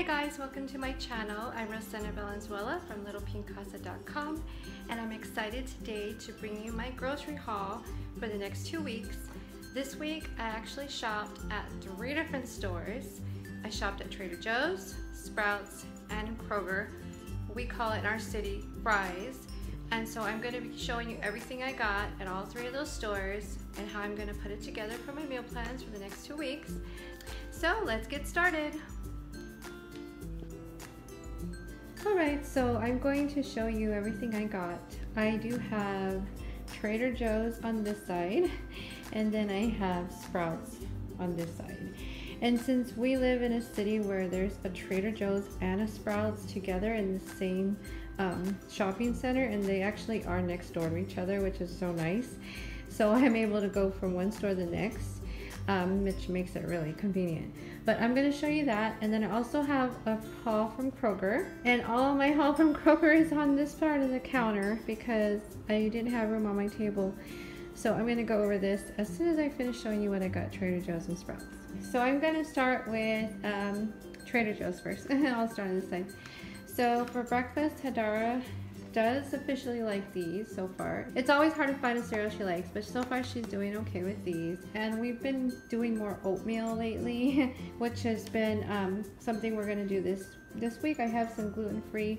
Hi guys, welcome to my channel. I'm Rosenda Valenzuela from LittlePinkCasa.com and I'm excited today to bring you my grocery haul for the next two weeks. This week I actually shopped at three different stores. I shopped at Trader Joe's, Sprouts, and Kroger. We call it in our city Fry's. And so I'm going to be showing you everything I got at all three of those stores and how I'm going to put it together for my meal plans for the next two weeks. So let's get started. Alright, so I'm going to show you everything I got. I do have Trader Joe's on this side and then I have Sprouts on this side. And since we live in a city where there's a Trader Joe's and a Sprouts together in the same um, shopping center and they actually are next door to each other, which is so nice. So I'm able to go from one store to the next um, which makes it really convenient. But I'm to show you that. And then I also have a haul from Kroger. And all my haul from Kroger is on this part of the counter because I didn't have room on my table. So I'm to go over this as soon as I finish showing you what I got Trader Joe's and Sprouts. So I'm to start with um, Trader Joe's first. I'll start on this side. So for breakfast, Hadara does officially like these so far. It's always hard to find a cereal she likes, but so far she's doing okay with these. And we've been doing more oatmeal lately, which has been um, something we're gonna do this, this week. I have some gluten-free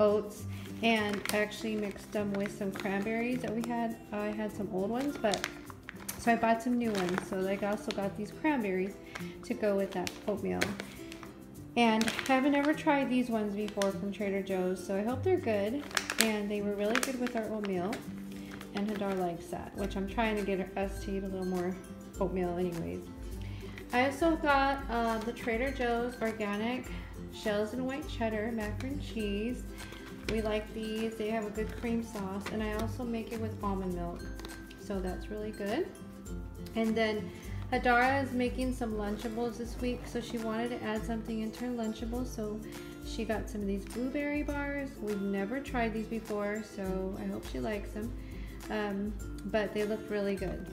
oats and actually mixed them with some cranberries that we had. I had some old ones, but so I bought some new ones. So like I also got these cranberries to go with that oatmeal. And I haven't ever tried these ones before from Trader Joe's, so I hope they're good. And they were really good with our oatmeal. And Hadar likes that, which I'm trying to get us to eat a little more oatmeal anyways. I also got uh, the Trader Joe's organic shells and white cheddar mac and cheese. We like these. They have a good cream sauce. And I also make it with almond milk. So that's really good. And then Hadara is making some Lunchables this week, so she wanted to add something into her Lunchables, so she got some of these blueberry bars. We've never tried these before, so I hope she likes them. Um, but they look really good.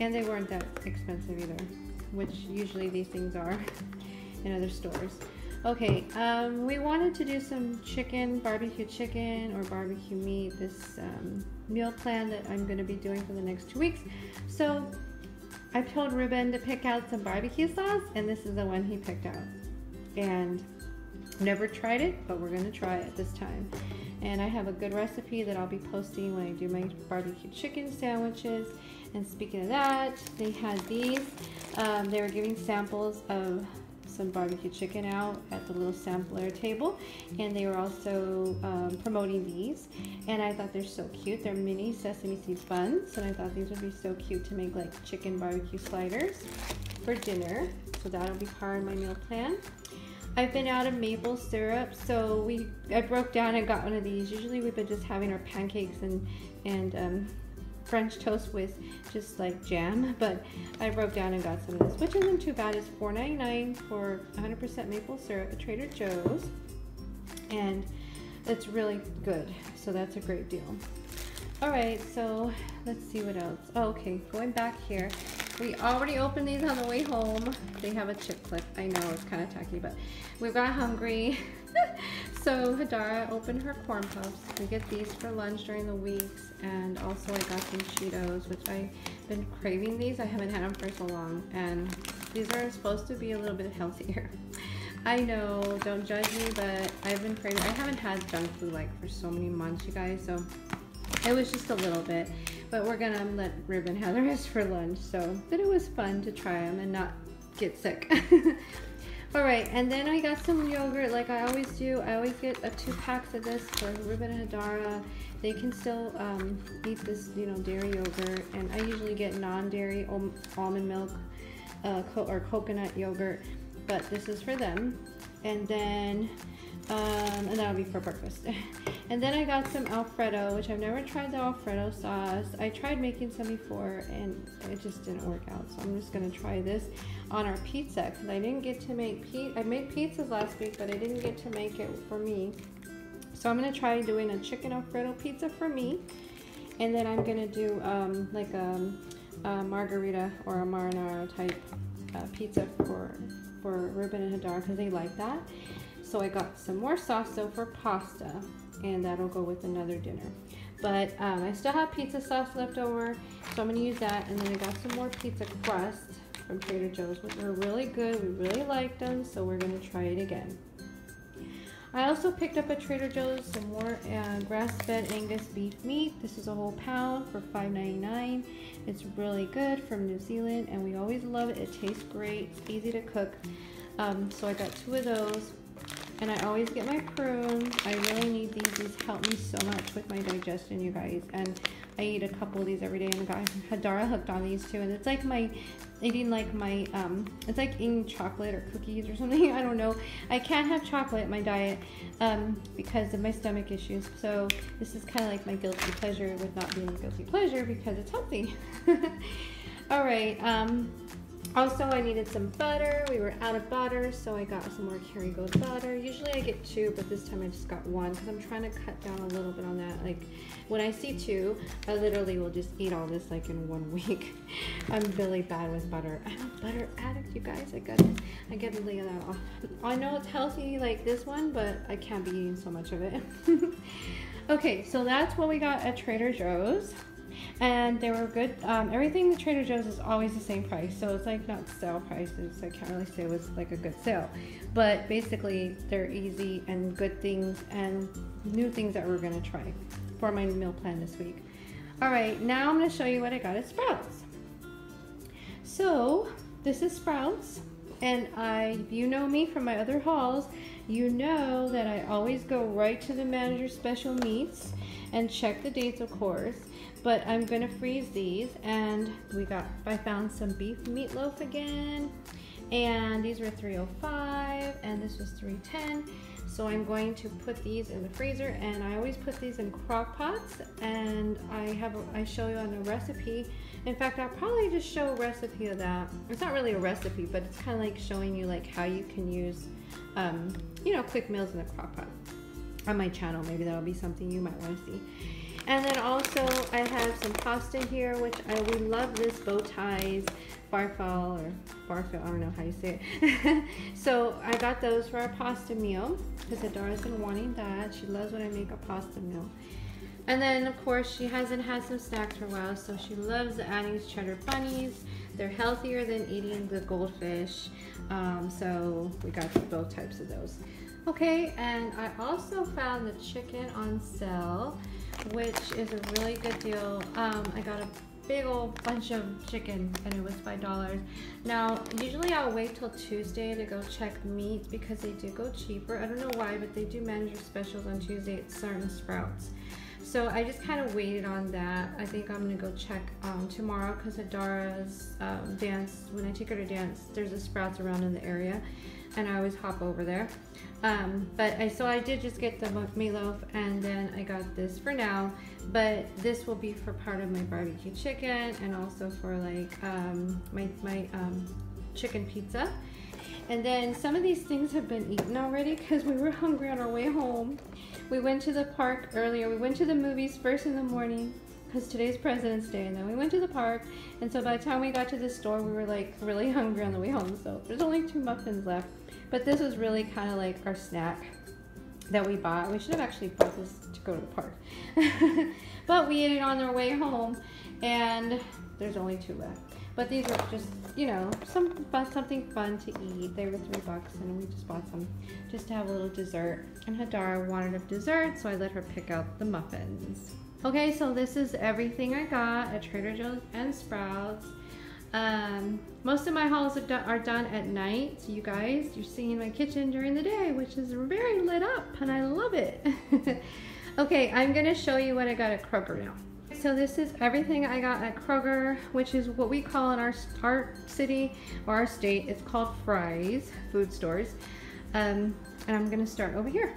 And they weren't that expensive either, which usually these things are in other stores. Okay, um, we wanted to do some chicken, barbecue chicken or barbecue meat, this um, meal plan that I'm going to be doing for the next two weeks. So I told Ruben to pick out some barbecue sauce, and this is the one he picked out. And never tried it, but we're gonna try it this time. And I have a good recipe that I'll be posting when I do my barbecue chicken sandwiches. And speaking of that, they had these. Um, they were giving samples of some barbecue chicken out at the little sampler table and they were also um, promoting these and I thought they're so cute they're mini sesame seed buns and I thought these would be so cute to make like chicken barbecue sliders for dinner so that'll be part of my meal plan I've been out of maple syrup, so we I broke down and got one of these. Usually we've been just having our pancakes and and um, French toast with just like jam, but I broke down and got some of this, which isn't too bad. It's $4.99 for 100% maple syrup at Trader Joe's, and it's really good, so that's a great deal. All right, so let's see what else. Oh, okay, going back here. We already opened these on the way home. They have a chip clip. I know it's kind of tacky, but we got hungry. so Hadara opened her corn puffs. We get these for lunch during the weeks. And also I got some Cheetos, which I've been craving these. I haven't had them for so long. And these are supposed to be a little bit healthier. I know, don't judge me, but I've been craving. I haven't had junk food like for so many months, you guys. So it was just a little bit. But we're gonna let Ruben have the rest for lunch. So, but it was fun to try them and not get sick. All right, and then I got some yogurt like I always do. I always get a two packs of this for Ruben and Hadara. They can still um, eat this, you know, dairy yogurt. And I usually get non-dairy almond milk uh, co or coconut yogurt, but this is for them. And then um, and that'll be for breakfast. and then I got some Alfredo, which I've never tried the Alfredo sauce. I tried making some before and it just didn't work out. So I'm just gonna try this on our pizza because I didn't get to make pizza. I made pizzas last week, but I didn't get to make it for me. So I'm gonna try doing a chicken Alfredo pizza for me. And then I'm gonna do um, like a, a, margherita or a marinara type uh, pizza for for Ruben and Hadar because they like that. So I got some more sauce so for pasta and that'll go with another dinner. But um, I still have pizza sauce left over, so I'm gonna use that. And then I got some more pizza crust from Trader Joe's, which were really good. We really liked them, so we're gonna try it again. I also picked up at Trader Joe's some more uh, grass-fed Angus beef meat. This is a whole pound for $5.99. It's really good from New Zealand, and we always love it. It tastes great. It's easy to cook. Um, so I got two of those. And I always get my prunes. I really need these. These help me so much with my digestion, you guys. And I eat a couple of these every day. And I got Hadara hooked on these too. And it's like my eating like my um it's like eating chocolate or cookies or something i don't know. I can't have chocolate in my diet um because of my stomach issues so this is kind of like my guilty pleasure with not being a guilty pleasure because it's healthy. All right um also, I needed some butter. We were out of butter, so I got some more Kerrygold butter. Usually I get two, but this time I just got one because I'm trying to cut down a little bit on that. Like, when I see two, I literally will just eat all this like in one week. I'm really bad with butter. I'm a butter addict, you guys. I gotta, I gotta lay that off. I know it's healthy like this one, but I can't be eating so much of it. okay, so that's what we got at Trader Joe's and they were good. Um, everything Trader Joe's is always the same price, so it's like not sale prices. I can't really say it was like a good sale, but basically they're easy and good things and new things that we're gonna try for my meal plan this week. All right, now I'm gonna show you what I got at Sprouts. So this is Sprouts, and I, you know me from my other hauls, you know that I always go right to the manager's special meats and check the dates, of course. But I'm gonna freeze these and we got, I found some beef meatloaf again. And these were 305 and this was 310 so I'm going to put these in the freezer and I always put these in crock pots and I have a, I show you on a recipe. In fact I'll probably just show a recipe of that. It's not really a recipe but it's kind of like showing you like how you can use um, you know quick meals in a crock pot. On my channel maybe that'll be something you might want to see and then also I have some pasta here, which I we love this bow ties, farfal or farfal, I don't know how you say it. so I got those for our pasta meal because Adara's been wanting that. She loves when I make a pasta meal. And then of course she hasn't had some snacks for a while, so she loves the Annie's cheddar bunnies. They're healthier than eating the goldfish. Um, so we got both types of those. Okay, and I also found the chicken on sale which is a really good deal. Um, I got a big old bunch of chicken and it was five dollars. Now usually I'll wait till Tuesday to go check meat because they do go cheaper. I don't know why but they do manager specials on Tuesday at certain sprouts. So I just kind of waited on that. I think I'm gonna go check um, tomorrow because Adara's um, dance when I take her to dance there's a sprouts around in the area and I always hop over there um, but I, so I did just get the meatloaf and then I got this for now. But this will be for part of my barbecue chicken and also for like um, my, my um, chicken pizza. And then some of these things have been eaten already because we were hungry on our way home. We went to the park earlier. We went to the movies first in the morning because today's President's Day. And then we went to the park. And so by the time we got to the store, we were like really hungry on the way home. So there's only two muffins left. But this was really kind of like our snack that we bought. We should have actually bought this to go to the park. but we ate it on our way home and there's only two left. But these are just, you know, some something fun to eat. They were three bucks and we just bought some just to have a little dessert. And Hadara wanted a dessert, so I let her pick out the muffins. Okay, so this is everything I got at Trader Joe's and Sprouts. Um, most of my hauls are, do are done at night. So you guys, you're seeing my kitchen during the day, which is very lit up and I love it. okay, I'm gonna show you what I got at Kroger now. So this is everything I got at Kroger, which is what we call in our, our city or our state, it's called Fry's food stores. Um, and I'm gonna start over here.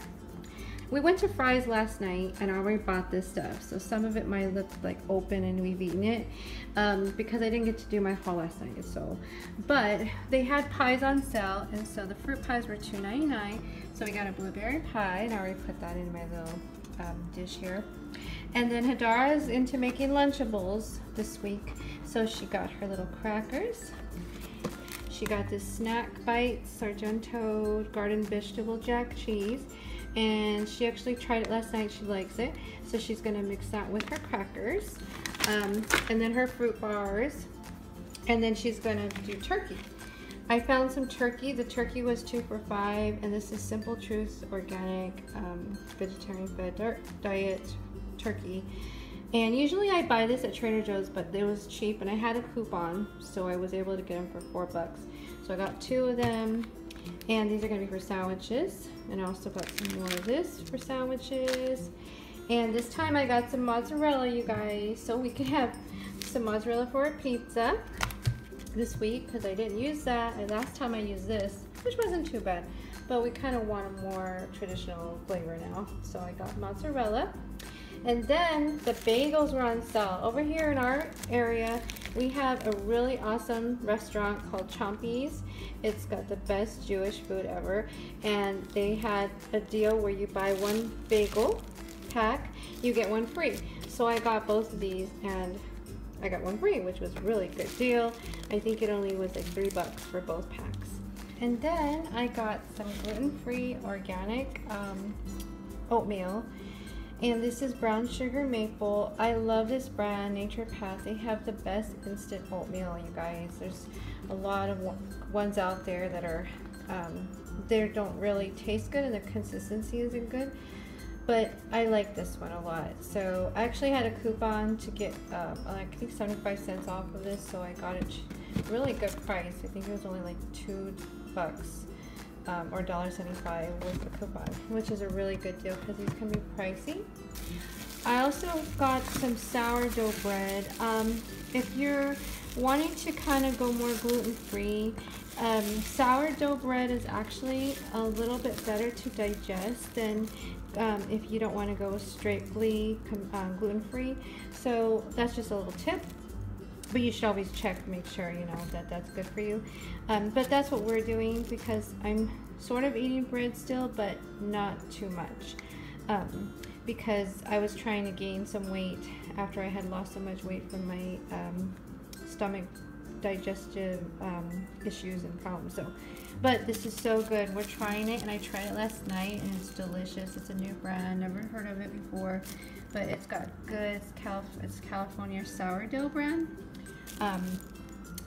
We went to Fry's last night and I already bought this stuff. So some of it might look like open and we've eaten it um, because I didn't get to do my haul last night. So, but they had pies on sale and so the fruit pies were $2.99. So we got a blueberry pie and I already put that in my little um, dish here. And then Hadara is into making Lunchables this week. So she got her little crackers she got this snack bites Sargento garden vegetable jack cheese and she actually tried it last night she likes it so she's gonna mix that with her crackers um, and then her fruit bars and then she's gonna do turkey I found some turkey. The turkey was two for five, and this is Simple Truth Organic um, Vegetarian Fed Diet Turkey. And usually I buy this at Trader Joe's, but it was cheap, and I had a coupon, so I was able to get them for four bucks. So I got two of them, and these are gonna be for sandwiches. And I also got some more of this for sandwiches. And this time I got some mozzarella, you guys, so we could have some mozzarella for a pizza this week because I didn't use that. And last time I used this, which wasn't too bad, but we kind of want a more traditional flavor now. So I got mozzarella. And then the bagels were on sale. Over here in our area, we have a really awesome restaurant called Chompie's. It's got the best Jewish food ever. And they had a deal where you buy one bagel pack, you get one free. So I got both of these and I got one free, which was a really good deal. I think it only was like three bucks for both packs. And then I got some gluten-free organic um, oatmeal. And this is brown sugar maple. I love this brand, Nature Path. They have the best instant oatmeal, you guys. There's a lot of ones out there that are, um, they don't really taste good and the consistency isn't good but I like this one a lot. So I actually had a coupon to get um, I think 75 cents off of this, so I got it really good price. I think it was only like two bucks um, or $1.75 with the coupon, which is a really good deal because these can be pricey. I also got some sourdough bread. Um, if you're wanting to kind of go more gluten-free, um, sourdough bread is actually a little bit better to digest than um, if you don't want to go strictly uh, gluten-free. So that's just a little tip. But you should always check, make sure you know that that's good for you. Um, but that's what we're doing because I'm sort of eating bread still, but not too much. Um, because I was trying to gain some weight after I had lost so much weight from my um, stomach digestive um, issues and problems. So, but this is so good. We're trying it, and I tried it last night, and it's delicious. It's a new brand. Never heard of it before, but it's got good. It's, Calif it's California sourdough brand. Um,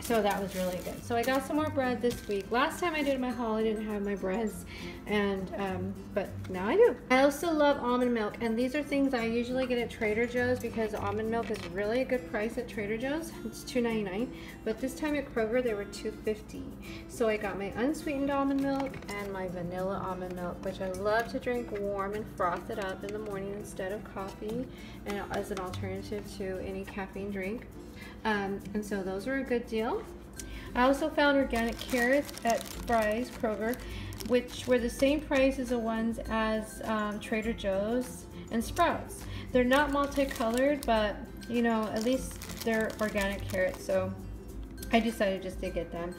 so that was really good. So I got some more bread this week. Last time I did my haul, I didn't have my breads, and um, but now I do. I also love almond milk, and these are things I usually get at Trader Joe's because almond milk is really a good price at Trader Joe's. It's $2.99, but this time at Kroger they were $2.50. So I got my unsweetened almond milk and my vanilla almond milk, which I love to drink warm and froth it up in the morning instead of coffee, and as an alternative to any caffeine drink. Um, and so those were a good deal. I also found organic carrots at Fry's Kroger, which were the same price as the ones as um, Trader Joe's and Sprouts. They're not multicolored, but you know, at least they're organic carrots, so I decided just to get them.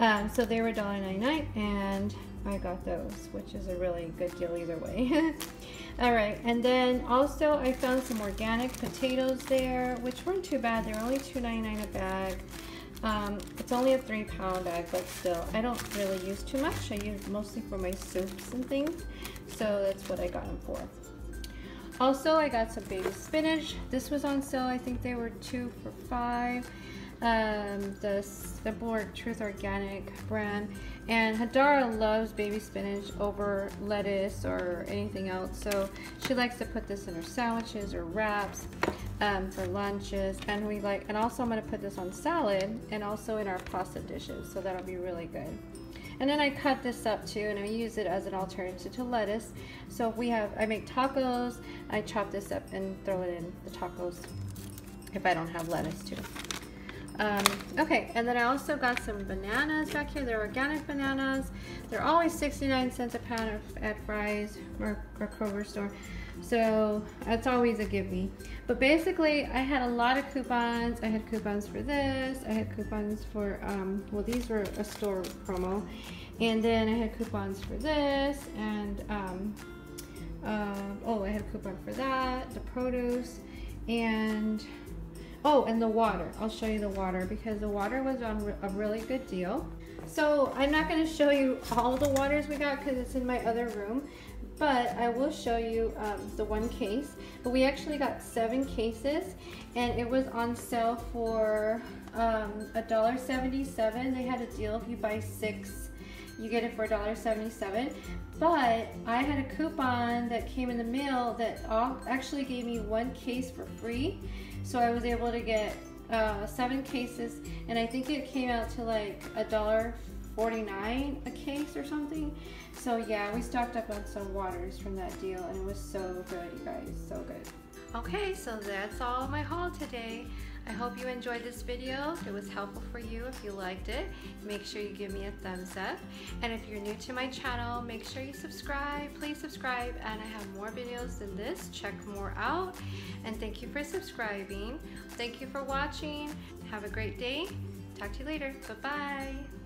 Um, so they were $1.99 and I got those, which is a really good deal either way. All right, and then also I found some organic potatoes there, which weren't too bad. They're only $2.99 a bag. Um, it's only a three pound bag, but still, I don't really use too much. I use mostly for my soups and things, so that's what I got them for. Also, I got some baby spinach. This was on sale. I think they were two for five um, the Simple Truth Organic brand. And Hadara loves baby spinach over lettuce or anything else. So she likes to put this in her sandwiches or wraps um, for lunches. And we like, and also I'm gonna put this on salad and also in our pasta dishes. So that'll be really good. And then I cut this up too and I use it as an alternative to lettuce. So if we have, I make tacos, I chop this up and throw it in the tacos if I don't have lettuce too. Um, okay, and then I also got some bananas back here. They're organic bananas. They're always 69 cents a pound at Fry's or, or Kroger store. So that's always a give me. But basically, I had a lot of coupons. I had coupons for this. I had coupons for, um, well, these were a store promo. And then I had coupons for this. And, um, uh, oh, I had a coupon for that, the produce. And Oh, and the water. I'll show you the water because the water was on a really good deal. So I'm not going to show you all the waters we got because it's in my other room, but I will show you um, the one case. But we actually got seven cases and it was on sale for um, $1.77. They had a deal if you buy six, you get it for $1.77. But I had a coupon that came in the mail that actually gave me one case for free. So I was able to get uh, seven cases, and I think it came out to like a dollar 49 a case or something. So yeah, we stocked up on some waters from that deal, and it was so good, you guys, so good. Okay, so that's all my haul today. I hope you enjoyed this video. If it was helpful for you, if you liked it, make sure you give me a thumbs up. And if you're new to my channel, make sure you subscribe. Please subscribe and I have more videos than this. Check more out. And thank you for subscribing. Thank you for watching. Have a great day. Talk to you later. Bye-bye.